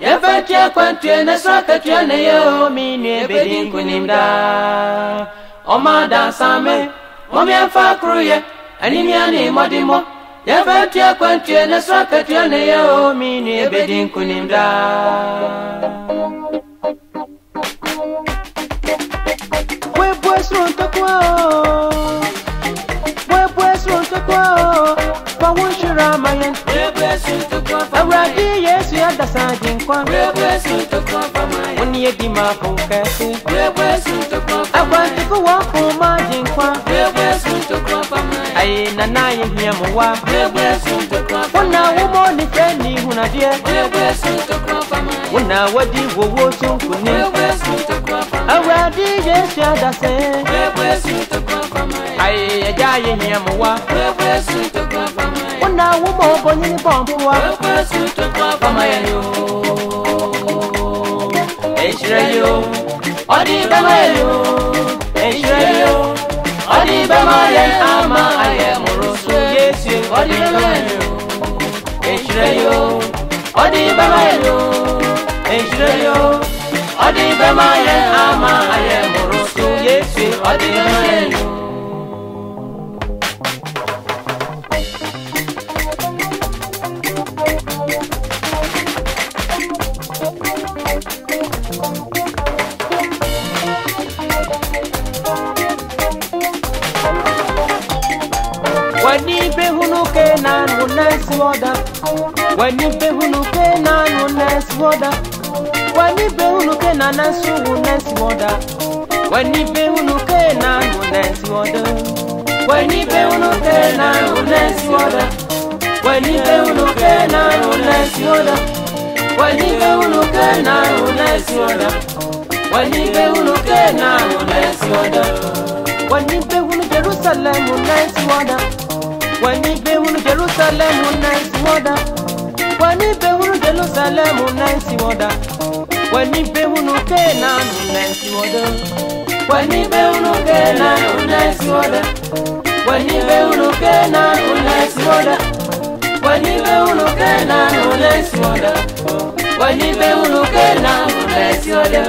yafatia kwantue na sakatua na yo minu ebedi nkunim daa ɔma dansame mɔmiɛmfa koroyɛ animia ne mmɔdemmɔ yafatia kwantue ne sakatua na ne minu ebedi nkunim daa Pues no te cuao, pues no te cuao, pa' un shiramayan, pues no te cuao, pa' un shiramayan, kwa Wewe sunto kwa pamaya Uniye di mafukesi Wewe sunto kwa pamaya Akwa tiku wafu majin kwa Wewe sunto kwa pamaya Aye nanaye hiyamu wa Wewe sunto kwa pamaya Una umoni teni hunadie Wewe sunto kwa pamaya Una wadi wowo sunkuni Wewe sunto kwa pamaya Awadi yesu adase Wewe sunto kwa pamaya Aye yajaye hiyamu wa Wewe sunto kwa pamaya una wubo bonyini bompuwa ekwesu tuntun afamaya yo ehyire yo ọdí bẹ́mọ̀ yo ehyire yo ọdí bẹ́mọ̀ yẹ ama ayẹ mọ̀rọ̀sọ yéésì ọdí bẹ́mọ̀ yo ehyire yo ọdí bẹ́mọ̀ yo ehyire yo ọdí bẹ́mọ̀ yẹ ama ayẹ mọ̀rọ̀sọ yéésì ọdí bẹ́mọ̀ yo. wanipe hunuke na nunes woda wanipe hunuke na nasu nunes woda wanipe hunuke na nunes woda wanipe hunuke na nunes woda wanipe hunuke na nunes woda wanipe hunuke na nunes woda wanipe hunuke na nunes woda wanipe hunu Jerusalem nunes woda wanipe hunu Jerusalem nunes woda wani behunu jerusalem nansi wada wani behunu kenan nansi wada wani behunu kenan nansi wada wani behunu kenan nansi wada wani behunu kenan nansi wada wani behunu kenan nansi wada.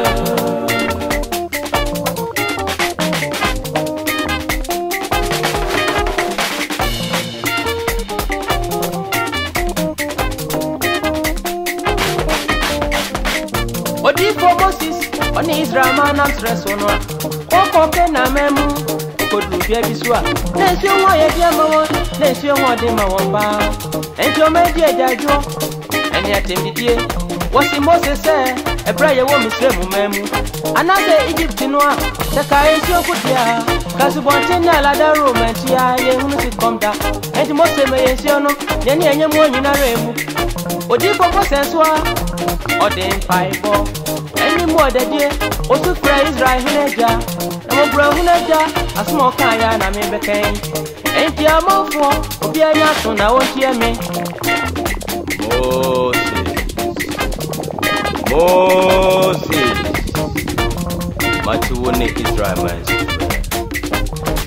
odifo moses ɔne israel ma nantrɛ stress no a wɔkɔ kɛ na memu, kɔduru bia bi so a na nsuo ho ɔyɛ bia ma wɔn na nsuo ho ɔde ma wɔn paa nti ɔma adi wo ɛne atɛmdidie wɔsi mose sɛ ɛberɛ a yɛwɔ misrɛ mu maa mu anaasɛ egypt no a sɛ ka nsuo kotea kasubɔnten ne alada roma ntia yɛhunu si kɔm da enti mose ma yɛ nsuo no deɛ ne yɛnyɛ mu ɔ nyinara mu Odi odipopo sɛnsoa ɔde mpaebɔ anim ɔdadie ɔsufrɛ israel hene agya na mɔbrɛ hene agya asoma ɔkaeɛ na mi mebɛkɛn enti amanfoɔ obiaa nya so na wɔntiɛ me moses moses matuone wo ne israel mans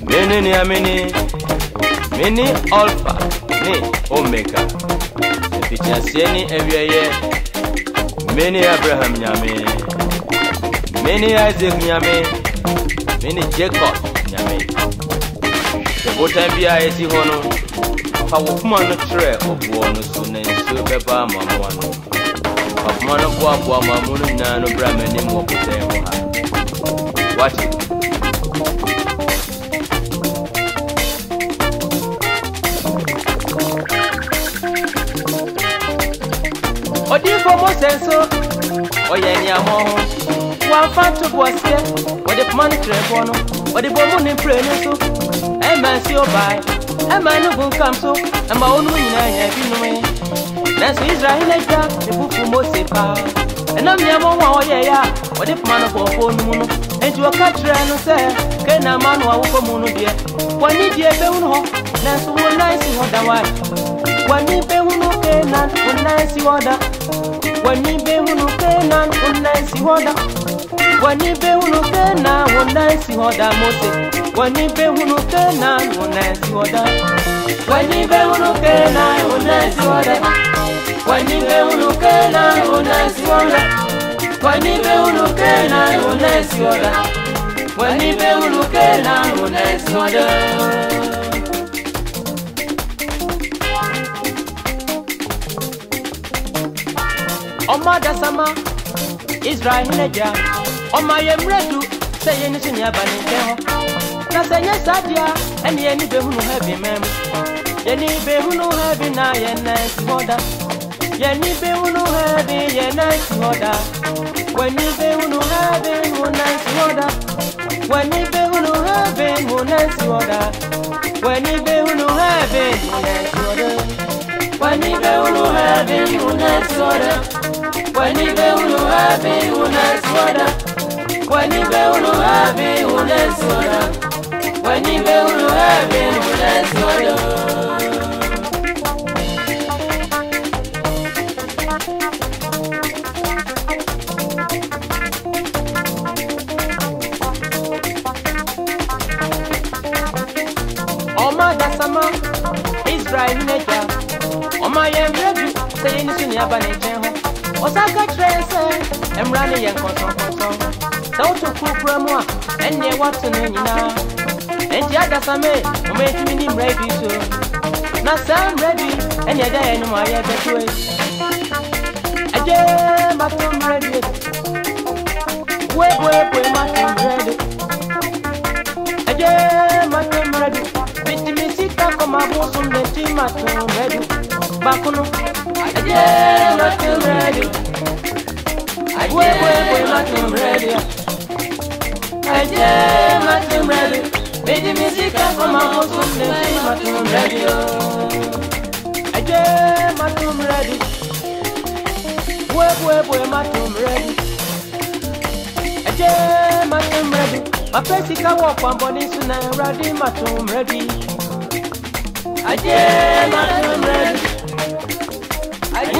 mene nea mene mene alpha ne omega fitiaseɛ ne awiɛ yɛ abraham nyame me Isaac isak nyame me jacob nyame sɛ botan bi a ɛsi hɔ no fa wo poma no trɛ ɔboɔ no so na nsuo bɛba amamoa no fa poma no boaboa amaamo no nyinaa no brɛ m'anim wɔ botan hɔ ha wate ɔdinfo mose nso ɔyɛ nneamɔ ho wɔamfa nto boɔseɛ wɔde poma no twerɛfoɔ no wɔde bɔ mu ne mpire no so ɛma nsi ɔbae ɛma ne bu nkam so ɛma wɔnom nyinaa nya bi nome nanso israel agya ne bufu mose paa ɛnam nneɛma ho a ɔyɛeɛ a wɔde poma no bɔɔfoɔ no mu no enti wɔka kyerɛ no sɛ kana ma no awokɔ mu no deɛ wɔne deɛ bɛhu no hɔ nanso wo nan si ho dawae Quand il veut nous que l'on ne soit pas. ọmọ adasama israel hinɛgya ɔma yɛ mmerɛdu sɛ yɛni so neaba ne nkyɛn hɔ na sɛ nyɛ saa deɛ a ɛne yɛni bɛhunu ha bi ma mu yɛni bɛhunu ha bi na yɛnansi hɔ da yɛni bɛhunu ha bi yɛnansi hɔ da wɛni bɛhunu ha bi mu nansi hɔ da wɛni bɛhunu ha bi mu nansi hɔ da wɛni bɛhunu ha bi mu nansi hɔ da wɛni bɛhunu ha bi mu nansi hɔ da wanipe uluhabi unaswada wanipe uluhabi unaswada wanipe uluhabi unaswada ọmọdasama Israel nẹja ọmọ ayẹmẹbi sẹyẹ nisuni abanẹjẹ hàn ɔsan ka kyerɛ sɛ mmara no yɛ nkɔnsɔnkɔnsɔn sɛ woto kurokura mu a ɛnneɛ woato no nyinaa enti adasame ɔma ɛtumi ne mmara bi so na saa mmara bi ɛne ɛda yɛ no mu ayɛ ready, ɛgye mato mmerɛ die woeboeboe mato mmerɛ de ɛgye mato mmerɛ de metimi sika kɔma bosom de ti mato mmerɛ de baako no yeah, Macum Radio. I yeah, Macum Radio. I yeah, Macum Radio. Made the music up from my house from the way Macum Radio. I yeah, Macum Radio. Web, web, web, Macum Radio. I yeah, Macum Radio. My place is a walk, one body soon, I'm ready, Macum Radio. I yeah, Macum Radio.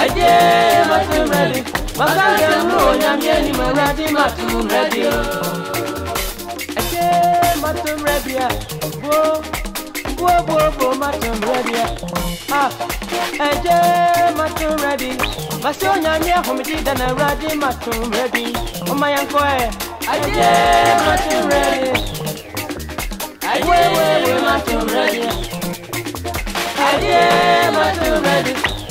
ajé mọ́tìmẹ́lì mọ́tàgé mú ònyàmíé ni mo rẹ́dí mọ́tìmẹ́lì o. ajé mọ́tìmẹ́lì a bó bó bó bó mọ́tìmẹ́lì a. ajé mọ́tìmẹ́lì mọ́tì ònyàmíé homidi dáná rẹ́dí mọ́tìmẹ́lì ọmọ yẹn kọ́ ẹ̀.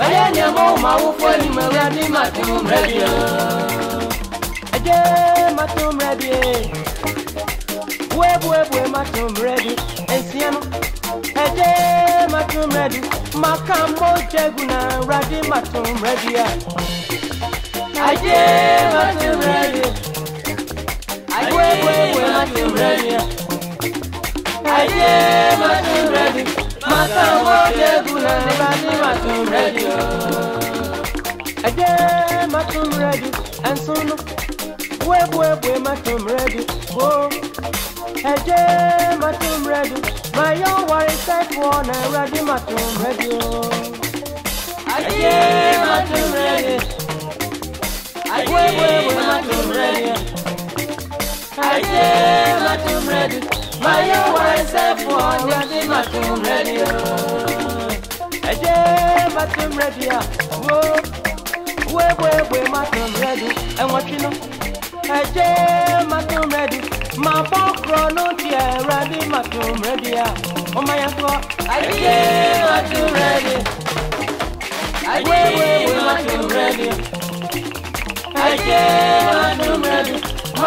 Bẹ́ẹ̀ ni mo máa wú fún ẹni mo rẹ̀ ní màá tún rẹ̀ bí o. Ẹ jẹ́ màá tún rẹ̀ bí e. Wéwéwé màá tún rẹ̀ bí ẹ̀sìnẹ́nu. Ẹ jẹ́ màá tún rẹ̀ bí. Màkà mo jẹ́gun náà rẹ̀ sanwó ready, náà ready, bá ready, màtún rẹ́dì o. ẹ jẹ́ màtún rẹ́dì ẹ̀ ń súnú bwebwebwe màtún rẹ́dì o. ẹ jẹ́ màtún rẹ́dì my young worry set one ẹ̀ rẹ́dì màtún rẹ́dì o. ẹ jẹ́ màtún rẹ́dì. Bwebwebwe màtún rẹ́dì. ẹ jẹ́ màtún rẹ́dì. My young wife said, for your dinner to radio. A day, Matum Radio. Where, where, where, Matum Radio. And what you know? A day, Matum Radio. My folk run on the air, Rabbi Matum Radio. Oh, my uncle. A day, Matum Radio. A day, Matum Radio. A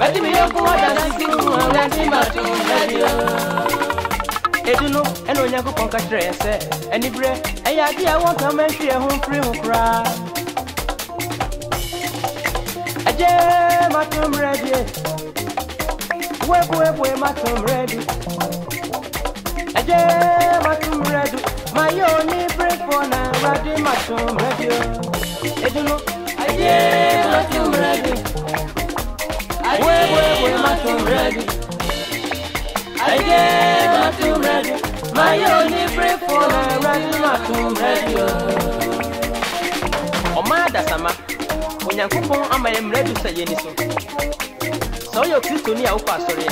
bẹ́tí mi yóò kó wá dáná sí wọn lẹ́sìn bàtú lẹ́díò. edunu ɛna onyankopɔn ka kyerɛ yɛn sɛ aniberɛ ɛyɛ ade a wɔnka mɛntwe yɛ ho mfiri ho koraa agye mato mmerɛ die woebuebue mato mmerɛ di agye mato mmerɛ du mayɛ oni berefoɔ na awurade mato mmerɛ di edunu agye mato mmerɛ di I gave my tomb ready. I gave my tomb ready. My only pray for her and my tomb ready. Ọma dasama, Onyankopɔn ama yɛ mmerɛ du sɛ yɛni so. Sɛ woyɛ Kristoni a wokɔ asɔre a,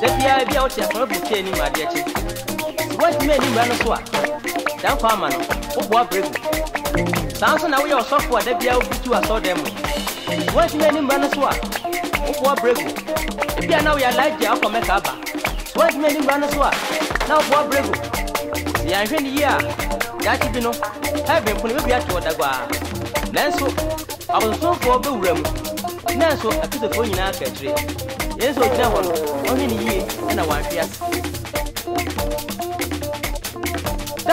da biara bi a wote asɔrebukyia anim adeɛ akyi. Sɛ no so a, da nkwa ama no, woboa brɛ gu. Saa nso na woyɛ ɔsɔfoɔ a wopɔ brego ebi a na woyɛ alaagye a wokɔ mɛka aba sɛ woadwuma ani mbra no so a na wopɔ brego sɛ yɛanhwɛ ne yie a daakye bi no heaven pono bɛbi ate wɔ daguaa nanso abososomfoɔ bɛwura mu nanso akristofoɔ nyinaa ka akyire yɛn sɛ ogyina hɔ no ɔhwɛ ne yie ɛna wanhwe ase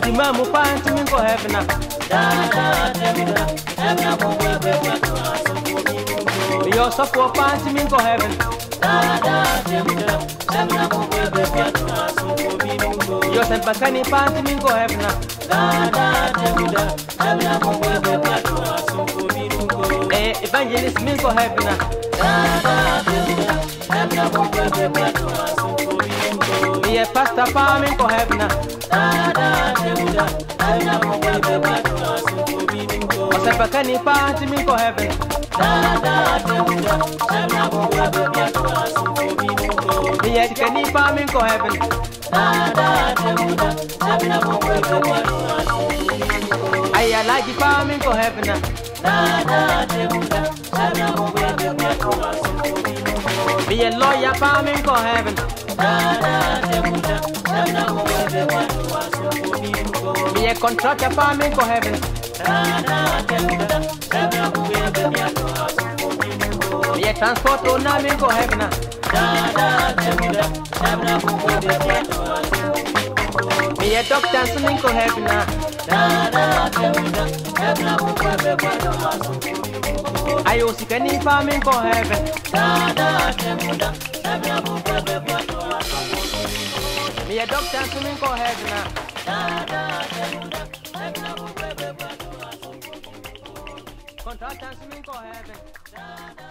odi ma pa nti mi nkɔ hɛfi na. dáadáa tẹ̀míra ẹ̀míra mo wẹ̀ wẹ̀ tó yọ sọ́kọ̀ pa nti mi nkɔ hɛfi na. tó aṣọ fún mi yọ sẹ́ńpà kẹ́ni pa nti mi nkɔ hɛfi na. dáadáa tẹ̀míra ẹ̀míra mo wẹ̀ wẹ̀ wẹ̀ evangelist tó pastor pa baba kanipa timi ko hebe da da da sana bo wa be mi atwa su mi no ko ye kanipa mi ko hebe da da da sana bo wa be mi atwa su mi no ko aya la ji pa mi ko hebe na da da da sana bo wa be mi atwa su mi no ko be a lawyer pa mi ko hebe da da da sana bo wa be mi atwa su mi no ko be a contractor pa mi ko hebe ये transport तोड़ना मेरे को है ना ये top dancing को है ना ayo sikani farming ko have me a doctor swimming ko have na Tá até tá, sendo incorreto, hein?